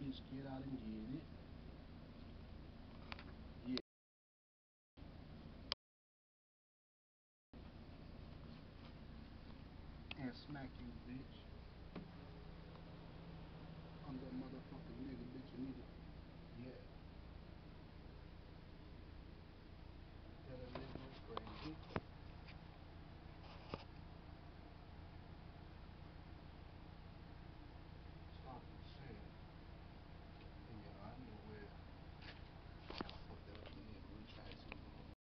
bitch get out and get it. Yeah. And smack you, bitch.